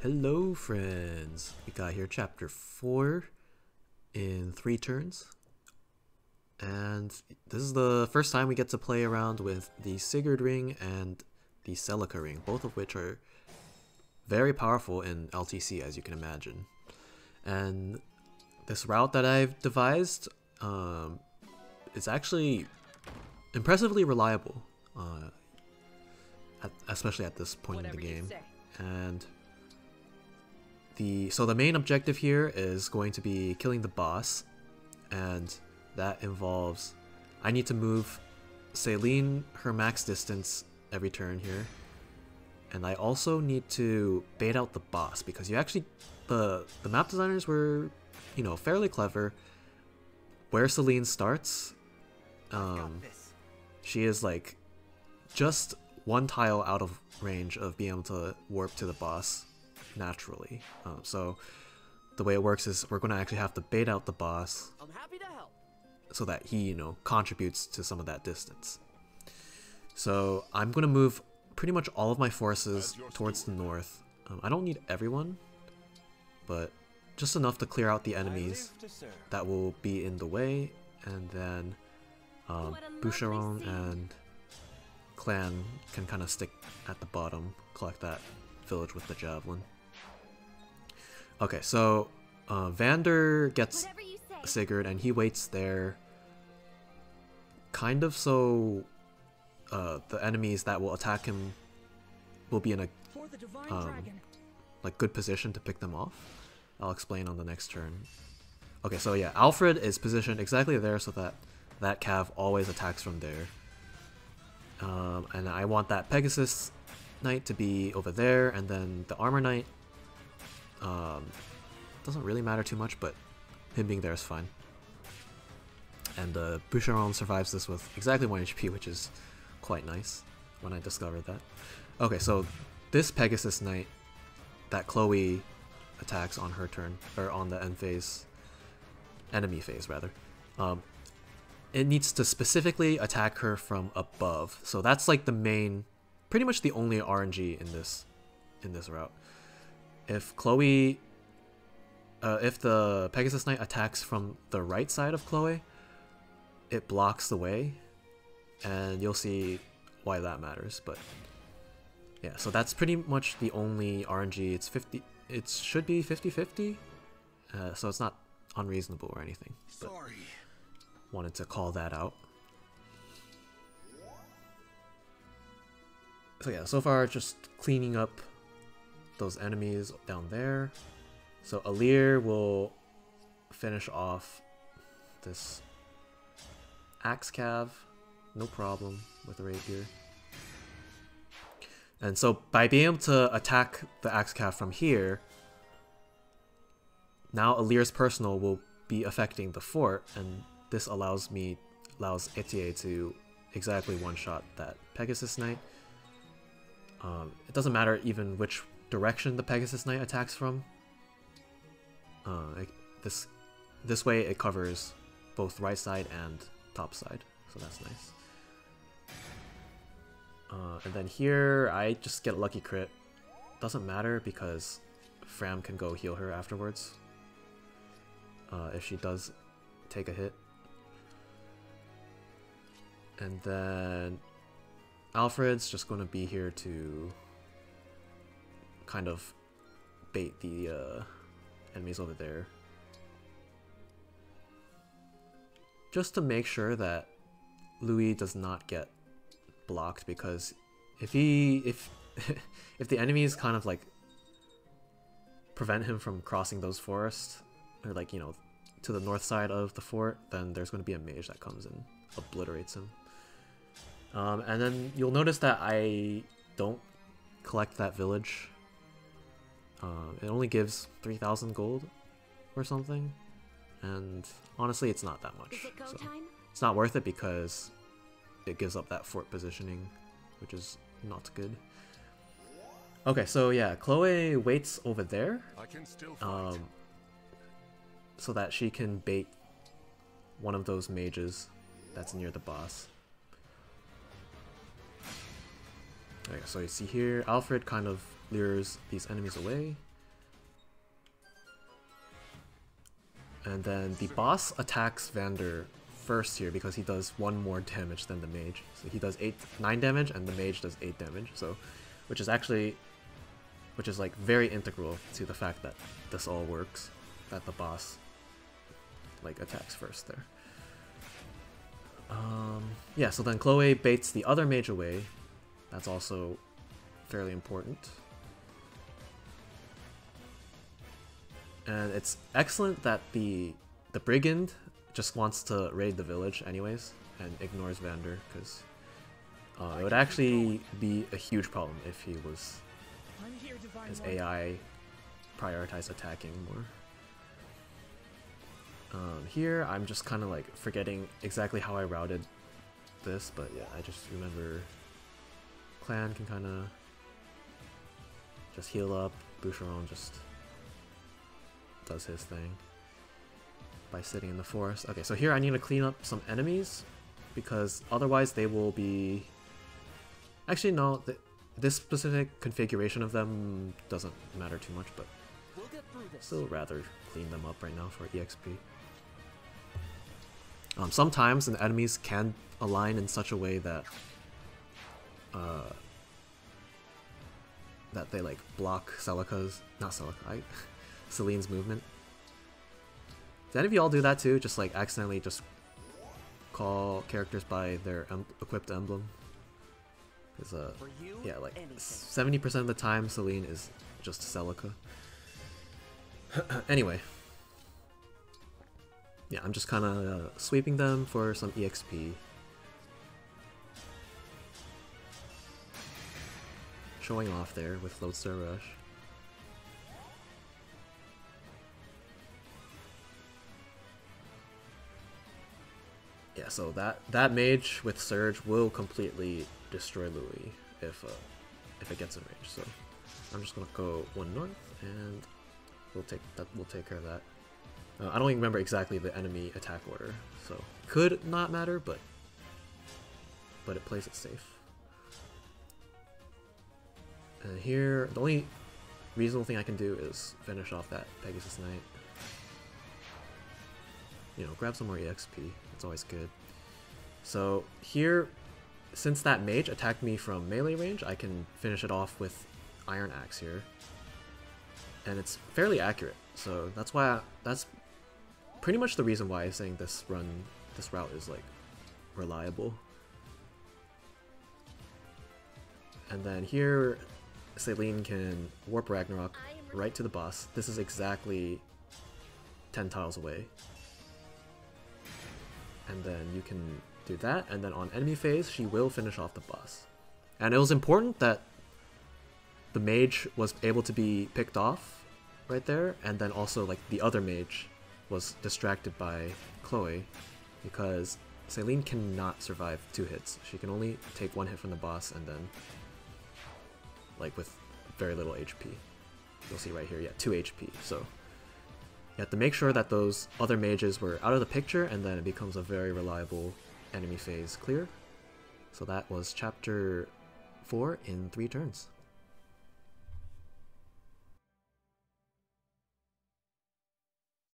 Hello, friends. We got here chapter 4 in three turns. And this is the first time we get to play around with the Sigurd ring and the Celica ring, both of which are very powerful in LTC, as you can imagine. And this route that I've devised um, is actually impressively reliable, uh, at, especially at this point Whatever in the game. And the so the main objective here is going to be killing the boss, and that involves I need to move Celine her max distance every turn here, and I also need to bait out the boss because you actually the the map designers were you know fairly clever. Where Celine starts, um, she is like just one tile out of range of being able to warp to the boss naturally. Um, so the way it works is we're going to actually have to bait out the boss I'm happy to help. so that he, you know, contributes to some of that distance. So I'm going to move pretty much all of my forces towards the north. Um, I don't need everyone, but just enough to clear out the enemies that will be in the way, and then um, What a lovely Boucheron and Clanne can kind of stick at the bottom, collect that village with the javelin. Okay, so uh, Vander gets Whatever you say. Sigurd, and he waits there, kind of so uh, the enemies that will attack him will be in a For the divine Um, like good position to pick them off. I'll explain on the next turn. Okay, so yeah, Alfred is positioned exactly there so that that cav always attacks from there. Um, and I want that Pegasus Knight to be over there, and then the Armor Knight um, doesn't really matter too much, but him being there is fine. And uh, Boucheron survives this with exactly 1 HP, which is quite nice when I discovered that. Okay, so this Pegasus Knight that Chloe attacks on her turn, or on the end phase, enemy phase rather, um, it needs to specifically attack her from above. So that's like the main, pretty much the only RNG in this, in this route. If Chloe, uh, if the Pegasus Knight attacks from the right side of Chloe, it blocks the way, and you'll see why that matters. But yeah, so that's pretty much the only RNG. It's 50, it should be 50-50, uh, so it's not unreasonable or anything. But Sorry. wanted to call that out. So yeah, so far just cleaning up those enemies down there. So Alear will finish off this Axe Cav, no problem with the rapier. And so by being able to attack the Axe Cav from here, now Alear's personal will be affecting the fort, and this allows me, allows Etie to exactly one-shot that Pegasus Knight. Um, it doesn't matter even which direction the Pegasus Knight attacks from. Uh, it- this, this way it covers both right side and top side, so that's nice. Uh, and then here, I just get a lucky crit. Doesn't matter because Framme can go heal her afterwards. Uh, if she does take a hit. And then Alfred's just going to be here to kind of bait the uh, enemies over there. Just to make sure that Louis does not get blocked because if he if if the enemies kind of like prevent him from crossing those forests or like you know to the north side of the fort then there's going to be a mage that comes and obliterates him um, and then you'll notice that I don't collect that village uh, it only gives 3000 gold or something and honestly it's not that much Is it go so time? it's not worth it because it gives up that fort positioning, which is not good. Okay, so yeah, Chloe waits over there I can still um, so that she can bait one of those mages that's near the boss. So you see here, Alfred kind of lures these enemies away. And then the boss attacks Vander first here because he does one more damage than the mage. So he does eight, 9 damage and the mage does 8 damage, so which is actually which is like very integral to the fact that this all works, that the boss like attacks first there. Um, yeah, so then Chloe baits the other mage away, that's also fairly important. And it's excellent that the the brigand just wants to raid the village anyways and ignores Vander because uh, it would actually be a huge problem if he was his AI prioritize attacking more. Um, here I'm just kind of like forgetting exactly how I routed this, but yeah, I just remember Clanne can kind of just heal up, Boucheron just does his thing by sitting in the forest. Okay, so here I need to clean up some enemies because otherwise they will be... Actually, no, th this specific configuration of them doesn't matter too much, but still rather clean them up right now for EXP. Um, sometimes the enemies can align in such a way that uh, that they like block Celica's, not Celica, Celine's movement. Did any of y'all do that too? Just like accidentally just call characters by their em equipped emblem? Because, uh, yeah, like 70% of the time Celine is just Celica. anyway. Yeah, I'm just kind of uh, sweeping them for some EXP. Showing off there with Lodestar Rush. Yeah, so that that mage with Surge will completely destroy Louis if uh, if it gets in range. So I'm just gonna go one north, and we'll take that. We'll take care of that. Uh, I don't even remember exactly the enemy attack order, so could not matter, but but it plays it safe. And here, the only reasonable thing I can do is finish off that Pegasus Knight. You know, grab some more EXP. It's always good. So here, since that mage attacked me from melee range, I can finish it off with Iron Axe here. And it's fairly accurate, so that's why I, that's pretty much the reason why I'm saying this run, this route is like reliable. And then here, Celine can warp Ragnarok right to the boss. This is exactly 10 tiles away and then you can do that, and then on enemy phase, she will finish off the boss. And it was important that the mage was able to be picked off right there, and then also like the other mage was distracted by Chloe, because Celine cannot survive two hits. She can only take one hit from the boss, and then like with very little HP. You'll see right here, yeah, 2 HP, so you have to make sure that those other mages were out of the picture and then it becomes a very reliable enemy phase clear. So that was chapter 4 in 3 turns.